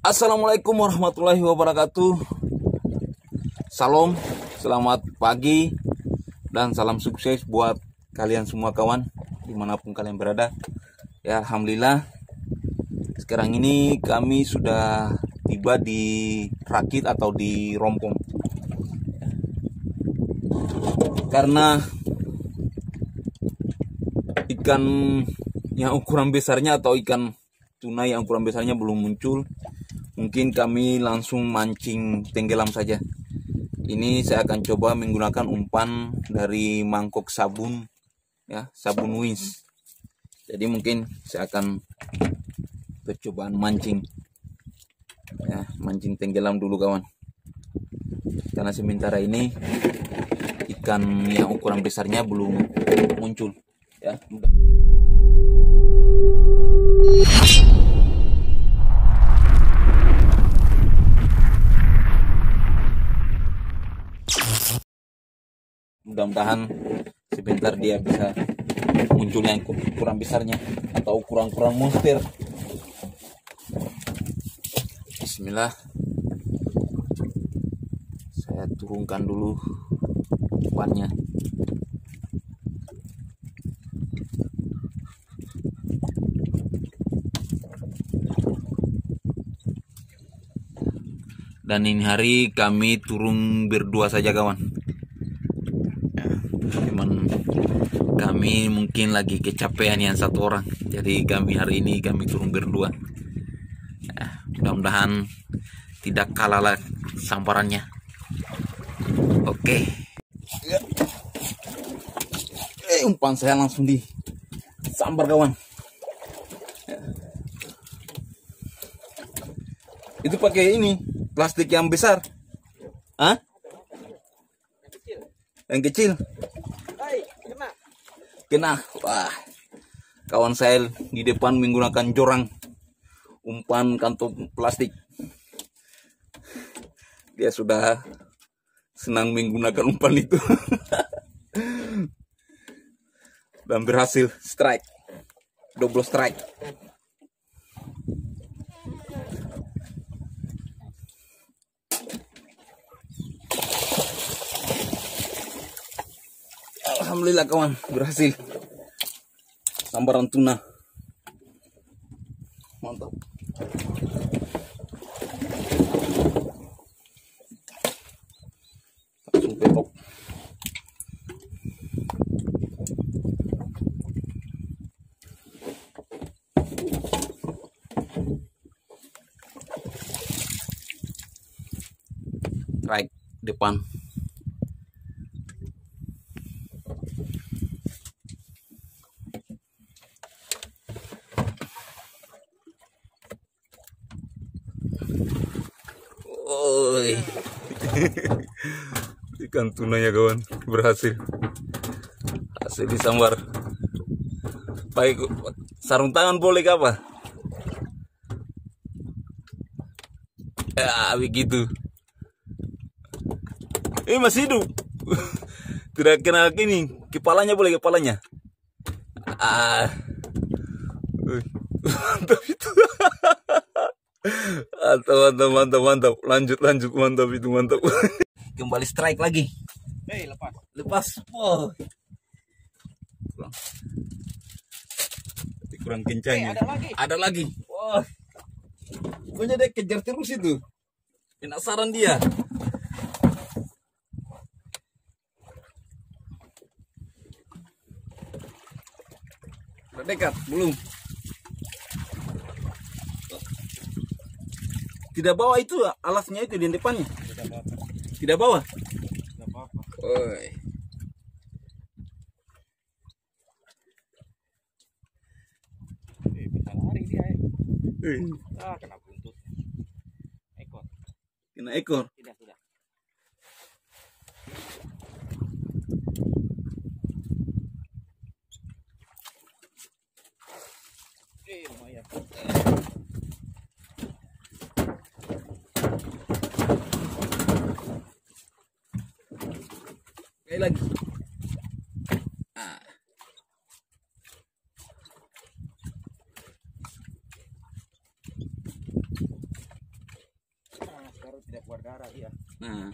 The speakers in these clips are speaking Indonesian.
Assalamualaikum warahmatullahi wabarakatuh. Salam, selamat pagi, dan salam sukses buat kalian semua kawan di mana pun kalian berada. Ya Alhamdulillah, sekarang ini kami sudah tiba di Rakit atau di Rompong. Karena ikan yang ukuran besarnya atau ikan tuna yang ukuran besarnya belum muncul mungkin kami langsung mancing tenggelam saja. Ini saya akan coba menggunakan umpan dari mangkok sabun ya sabun wins jadi mungkin saya akan percobaan mancing. Ya mancing tenggelam dulu kawan. Karena sementara ini ikan yang ukuran besarnya belum muncul ya mudah-mudahan sebentar dia bisa muncul yang kurang besarnya atau kurang-kurang monster Bismillah. Saya turunkan dulu umpannya dan ini hari kami turun berdua saja kawan ya, cuman kami mungkin lagi kecapean yang satu orang jadi kami hari ini kami turun berdua ya, mudah-mudahan tidak kalah lah sambarannya oke ya. eh umpan saya langsung di sambar kawan ya. itu pakai ini plastik yang besar. Hah? Yang kecil. Kena. Wah. Kawan saya di depan menggunakan jorang umpan kantong plastik. Dia sudah senang menggunakan umpan itu. Dan berhasil strike. Double strike. Alhamdulillah kawan. Berhasil. Sambaran tuna mantap. Depan Oi. Ikan tunanya kawan berhasil. Hasil disambar. Baik sarung tangan boleh apa? Ya begitu. Eh masih hidup. Tidak kena ini. Kepalanya boleh kepalanya. Ah. Mantap itu. mantap mantap mantap lanjut lanjut mantap itu mantap kembali strike lagi. Hei, lepas. lepas. Wow kurang kurang kencang Hei, ya. ada lagi. ada lagi. Wah. Pokoknya dia kejar terus itu. Penasaran dia. Udah dekat? Belum. Tidak bawa itu alasnya itu di depannya. Tidak apa-apa. Tidak bawa Tidak apa-apa. Oi. Eh, bisa lari dia. Eh. Eh, Ah, kena buntut. Ekor. kena ekor Tidak, sudah. Eh, lumayan. Sekali lagi ah. tidak keluar darah iya. Nah,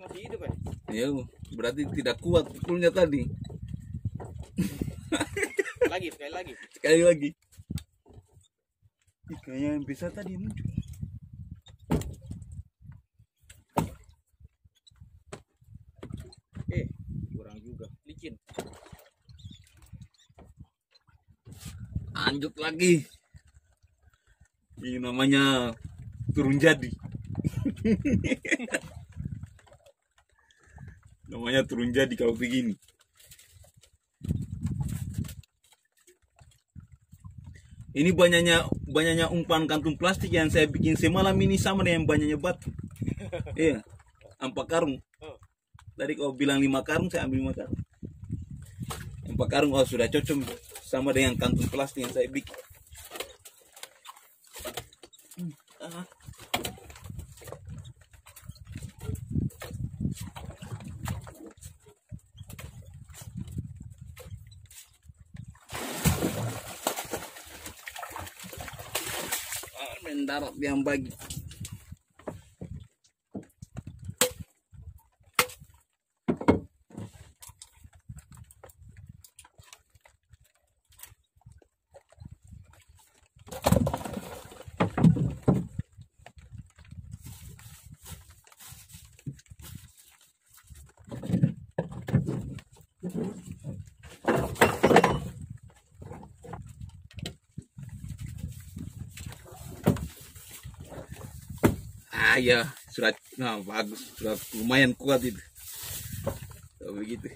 masih hidup ya. ya berarti tidak kuat pukulnya tadi. Lagi sekali lagi. Sekali lagi. Ih, kayaknya yang bisa tadi muncul. Eh, kurang juga. Licin. Lanjut lagi. Ini namanya turun jadi. namanya turun jadi kalau begini. Ini banyaknya banyaknya umpan kantung plastik yang saya bikin semalam ini sama dengan banyaknya batu. iya, empat karung. Tadi kau bilang lima karung, saya ambil lima karung. Empat karung oh sudah cocok sama dengan kantung plastik yang saya bikin. Hmm, ah. Mendarat yang bagi. Ya, sudah nah, bagus, sudah lumayan kuat itu. Kalau begitu.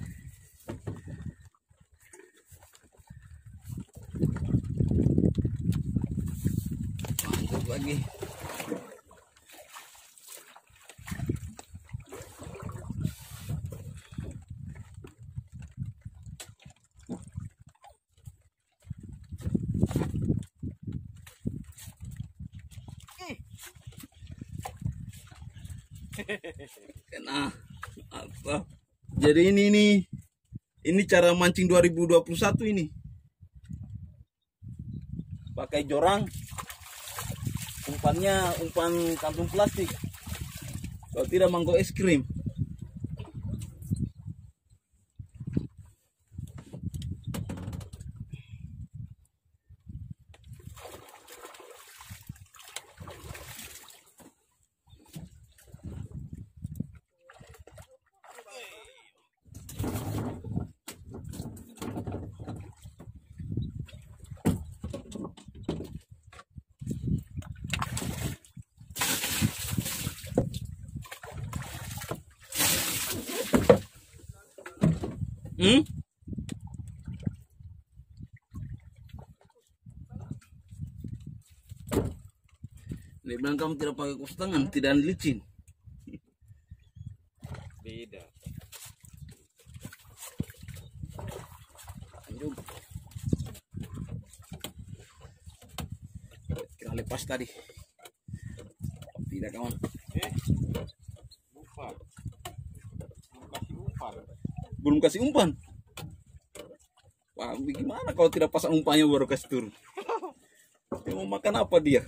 Lagi. Kena apa? Jadi ini nih, ini cara mancing 2021 ini. Pakai jorang, umpannya umpan kantung plastik. Kalau tidak mangkok es krim. Hmm? Dia bilang kamu tidak pakai kos tangan, tidak licin. Beda. Kira lepas tadi. Tidak kawan. Eh. Belum kasih umpan. Belum kasih umpan. Wah, gimana kalau tidak pasang umpannya baru kasih turun? Dia mau makan apa dia?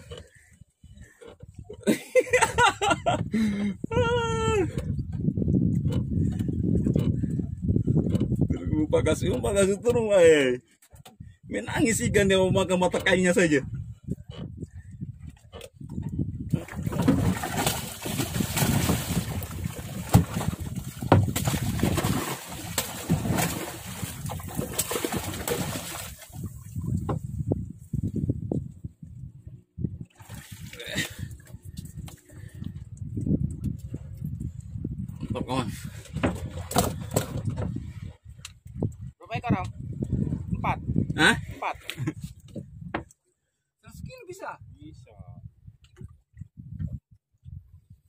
Lupa kasih umpan kasih turun, eh. Menangis ikan dia mau makan mata kainnya saja. Mantap kawan. Berapa ekor, Ram? Empat. Hah? Empat. Terus bisa. Bisa.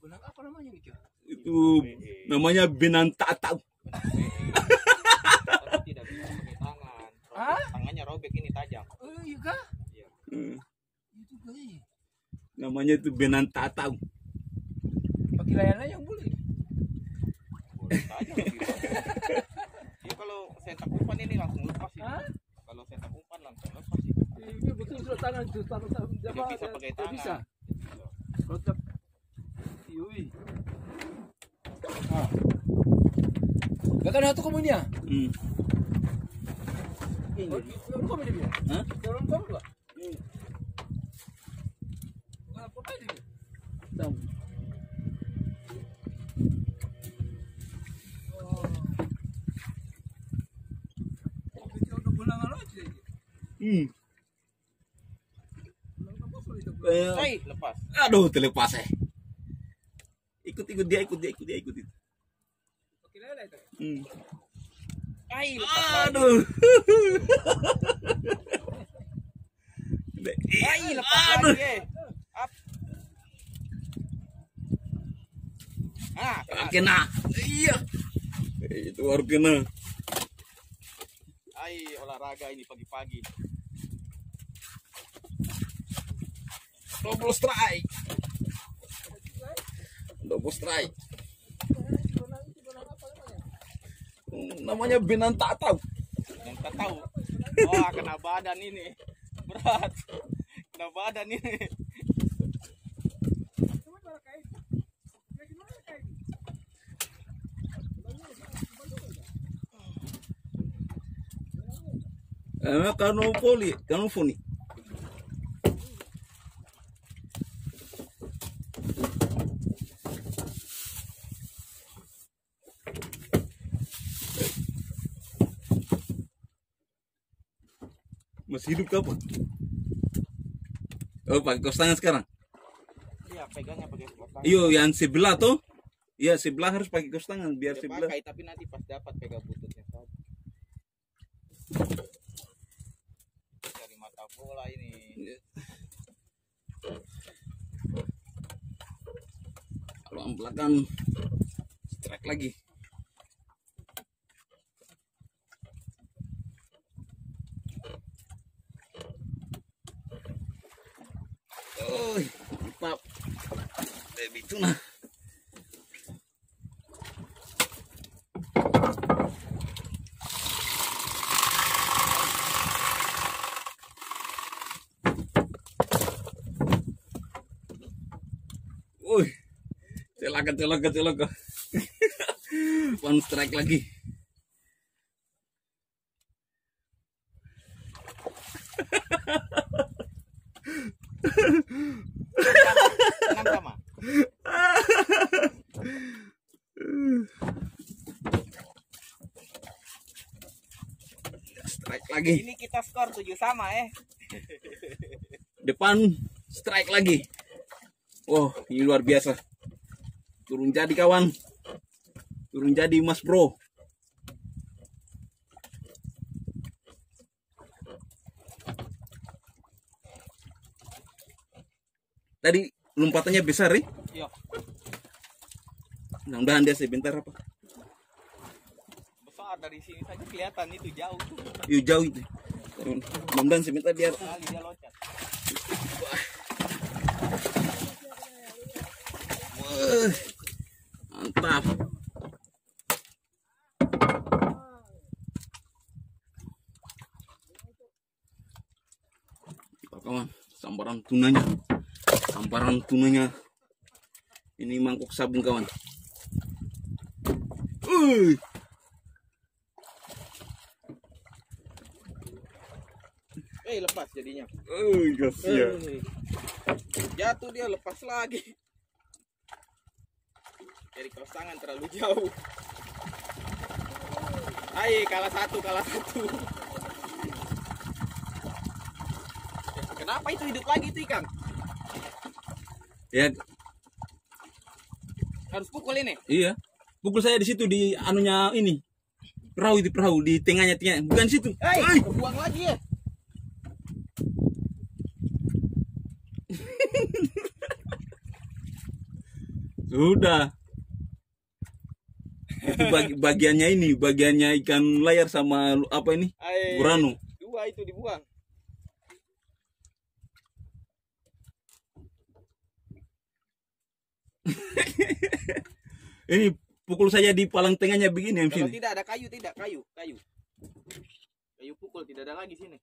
Benang apa namanya nih, Kak? Itu namanya benantatau. Tapi tidak bisa pakai tangan. Robek. Hah? Tangannya robek ini tajam. Oh, iya kah? Iya. Hmm, Itu kayaknya. Namanya itu benantatau. Pakai layangan yang boleh. Boleh saja lebih bagus. Dia kalau sentak umpan ini langsung lepas ini. Hah? Kalau sentak umpan langsung lepas ini. Iya betul sudah tangan tangan Tidak bisa pakai Tidak tangan. bisa. Kotak. Yui. Ah. Gak ada tuh kamu ini ya? Hmm. Orang kamu dia. Hah? Kamu dua. Apa tadi? Tahu. Oh, kita udah bulangan aja. Hmm. Bulangan apa soal itu? Kayak Hai, lepas. Aduh terlepas eh. Ikut ikut dia ikut dia ikut dia ikut itu. Hmm. Lepas. lagi. Aduh. Hai, lepas Aduh. lagi. eh. Up. Ah, kena. Iya. Itu baru kena. Hai, olahraga ini pagi-pagi. Double strike. Double strike. Hmm, Namanya tak tahu. Yang tak tahu. Wah, kena badan ini. Berat. Kena badan ini. Eh, kanu poli, kanu funi. Hidup kapan? Oh, pakai kos tangan sekarang. Iya, pegangnya pakai kepala. Iyo, yang sebelah tuh. Iya, sebelah harus pakai kos tangan biar Dia sebelah. pakai tapi nanti pas dapat pegang bututnya. Cari mata bola ini. Kalau belakang strike lagi. Oh, mantap. Baby tuna. Woi, celaka, celaka. One strike lagi. Enam sama. Strike lagi. Ini kita skor 7 sama eh. Depan strike lagi. Wow, ini luar biasa. Turun jadi kawan. Turun jadi Mas Bro. Tadi lompatannya besar ya? Yo, Mudah-mudahan dia sebentar apa? besar dari sini saja kelihatan itu jauh tuh. Yuk jauh itu. Mudah-mudahan sebentar dia Kali dia loncat. Wah, Pak kawan, sambaran tunanya, sambaran tunanya. Ini mangkok sabun kawan. Uy, Eh, lepas jadinya. uy, kasihan. Eh, Jatuh dia lepas lagi. Tangan terlalu jauh. Hai, kalah satu, kalah satu. Kenapa itu hidup lagi itu ikan? Ya, Harus pukul ini. iya. Pukul saya di situ di anunya ini. Perahu di perahu di tengahnya tengah. Bukan situ. Hei, Uy. buang lagi ya. Sudah. Itu bagi, bagiannya ini, bagiannya ikan layar sama apa ini? Burano. Dua itu dibuang. Ini pukul saja di palang tengahnya begini Kalau sini. tidak ada kayu, tidak kayu, kayu. Kayu pukul tidak ada lagi sini.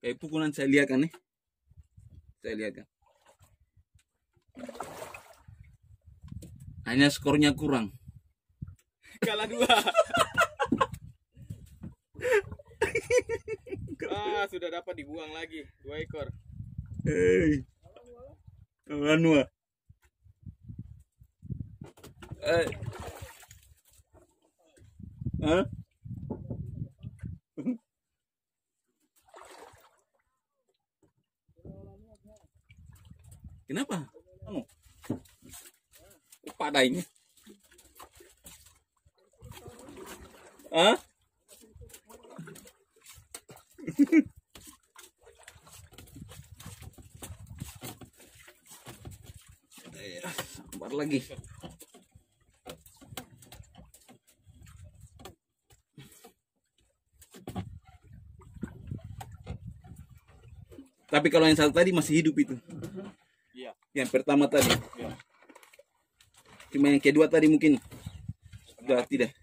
Kayak pukulan saya lihat kan nih. Saya lihat kan. Hanya skornya kurang. Kalah dua. ah, sudah dapat dibuang lagi dua ekor. Hei. Anu. ah. Eh. Hah? Kenapa? Anu. Pada ini. Hah? Sabar lagi. Tapi kalau yang satu tadi masih hidup itu. Iya. Yang pertama tadi. Iya. Cuma yang kedua tadi mungkin sudah tidak.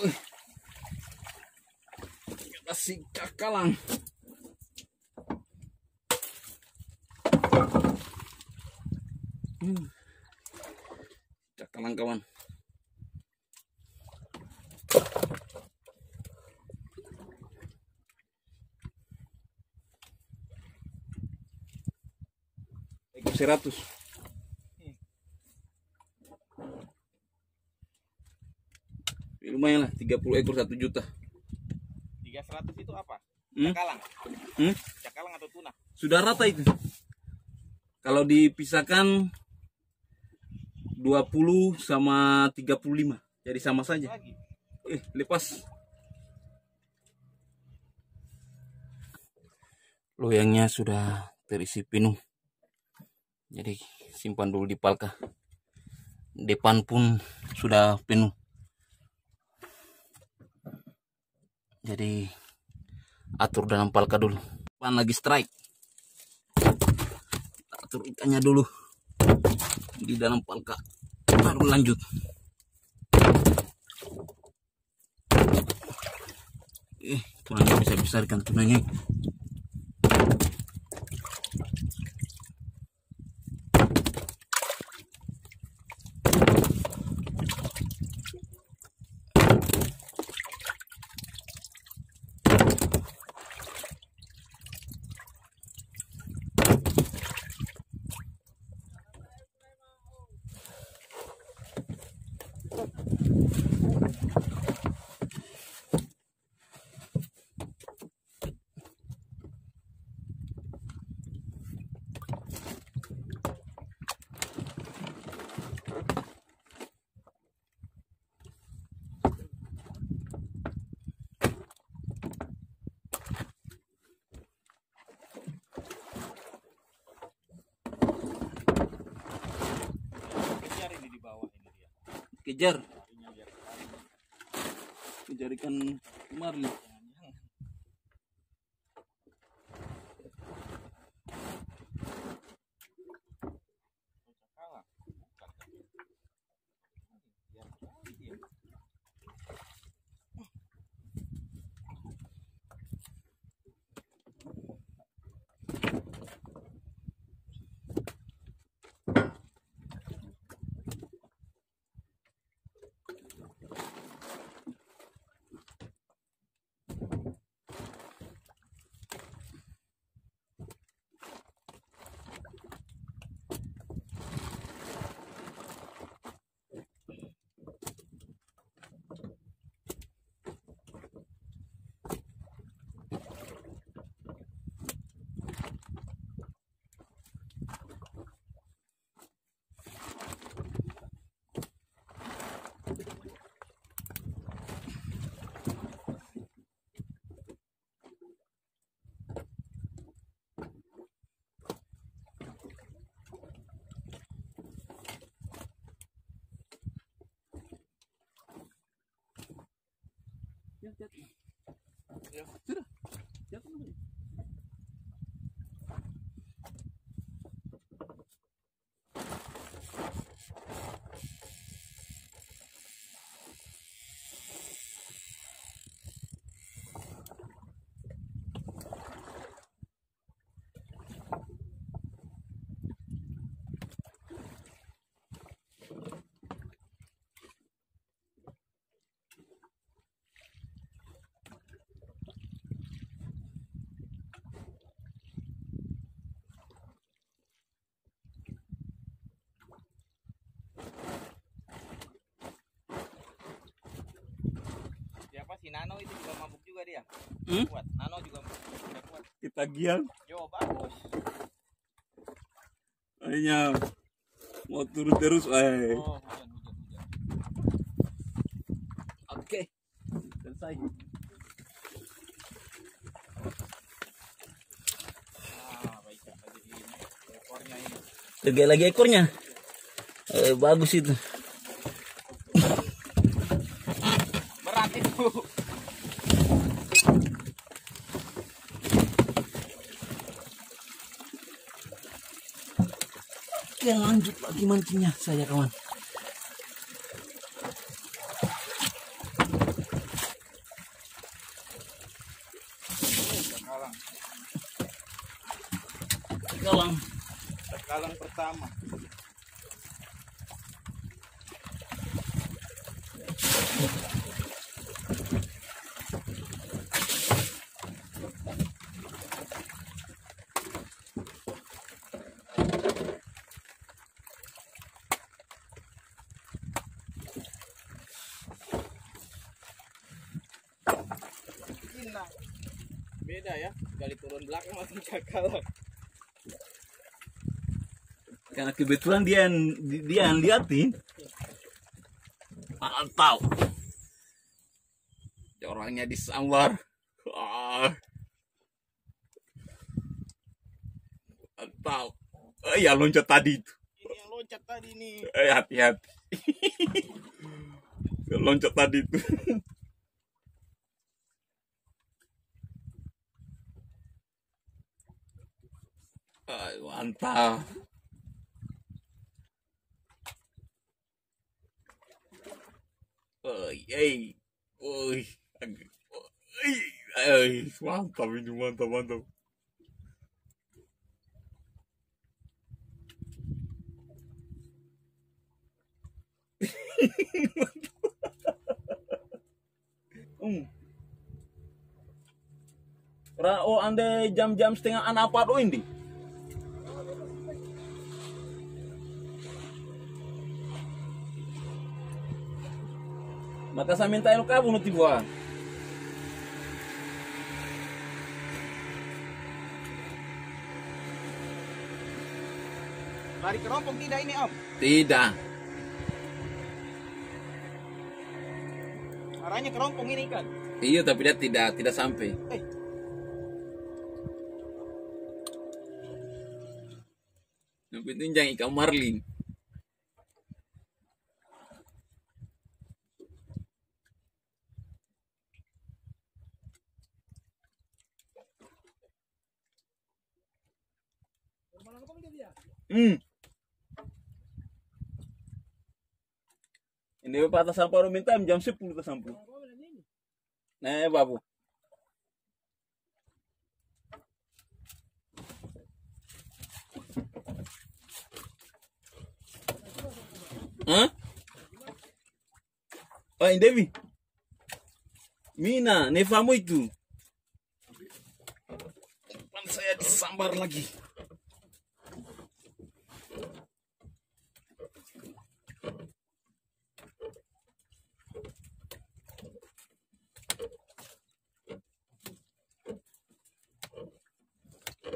Wih. Kasih cakalang. Hmm. Cakalang kawan. Ekor seratus. Lumayan lah, 30 ekor satu juta. Tiga seratus itu apa? Hmm? Cakalang. Hmm? Cakalang atau tuna? Sudah rata itu. Kalau dipisahkan 20 sama 35. Jadi sama saja. Lagi. Eh, lepas. Loyangnya sudah terisi penuh. Jadi simpan dulu di palka. Depan pun sudah penuh. Jadi atur dalam palka dulu. Depan lagi strike. Atur ikannya dulu di dalam palka. Baru lanjut. Eh, tunanya bisa besarkan tunanya. Kejar ini di bawah ini dia. Kejar, kejar ikan marlin. Yapma. Yapma. Yapma. Itu juga mabuk juga dia. Hmm? Kuat. Nano juga udah kuat. Ketagihan. Yo bagus. Hanya mau turun terus. Eh. Oh hujan hujan hujan. Oke. Selesai. Ah baik jadi ini ekornya ini. Tegak lagi ekornya. Eh, bagus itu. Berat itu. Oke, lanjut lagi mancingnya saya kawan. Kalang. Kalang pertama. Belakang langsung cakalang. Karena kebetulan dia yang dia yang liatin. Mantap. Orangnya disambar. Ah. Mantap. Eh, ya loncat tadi itu. Ini yang loncat tadi nih. Eh, hati-hati. loncat tadi itu. Ay, mantap. Oi, ei, oi, ay, mantap ini, mantap, mantap. Ra, oh anda jam-jam setengah anak apa ini? Maka saya minta el cabo no tibuan. Lari kerompong tidak ini om. Tidak. Arahnya kerompong ini kan. Iya, tapi dia tidak tidak sampai. Eh. Yang penting jangan ikan marlin. Malam kau dia dia. Hmm. Ini patah sampah minta jam 10 ke ini. Nah, babu. Hah? Oh, Devi. Mina, nevamu itu. Depan saya disambar lagi.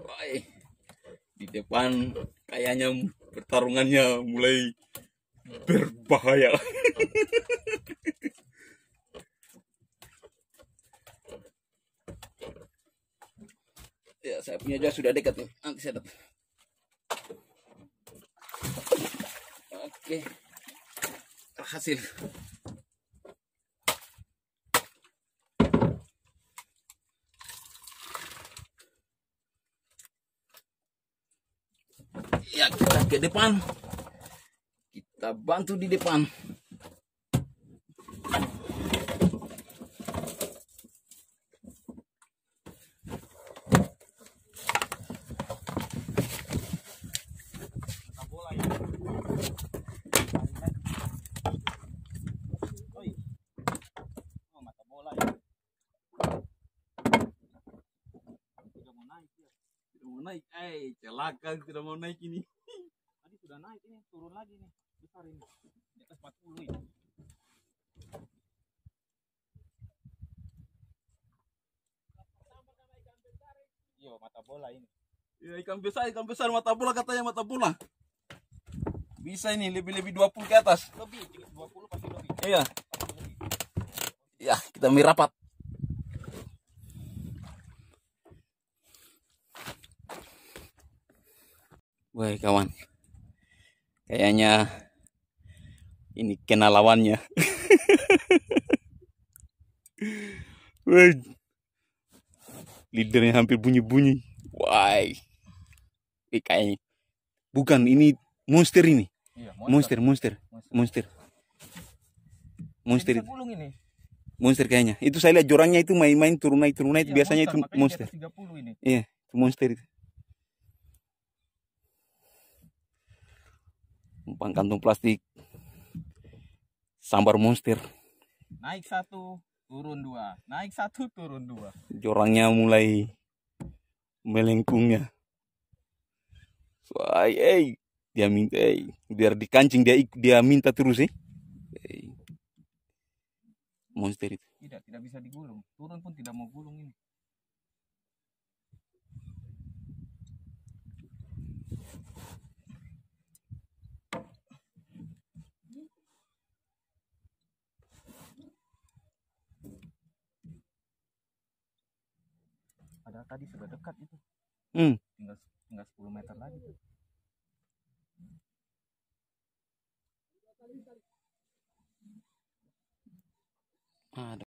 Wah, di depan kayaknya pertarungannya mulai berbahaya. ya, saya punya juga sudah dekat nih. Nanti saya dapat. Oke. Berhasil. Ya, kita ke depan. Kita bantu di depan. Naik. Eh, celaka tidak mau naik ini turun lagi nih besar ini di atas 40 ini Yo, mata bola ini. Ya, ikan besar, ikan besar mata bola katanya mata bola. Bisa ini lebih-lebih 20 ke atas. Lebih, 20 pasti lebih. Iya. Ya, kita mirapat. Wah, kawan kayaknya ini kena lawannya. Leadernya hampir bunyi-bunyi. Wai, eh, kayaknya bukan ini monster ini, Iya, monster, monster, monster, monster, gulung ini. monster kayaknya. Itu saya lihat jorangnya itu main-main turun naik turun naik Iya, biasanya itu monster. atas 30 ini. Iya, itu monster itu. Umpan kantong plastik. Sambar monster. Naik satu, turun dua. Naik satu, turun dua. Jorangnya mulai melengkungnya. Wah, eh, dia minta, eh, biar dikancing dia dia minta terus eh. Eh, Monster itu. Tidak, tidak bisa digulung. Turun pun tidak mau gulung ini. Tadi sudah dekat itu. Hmm. Tinggal tinggal 10 meter lagi. Ada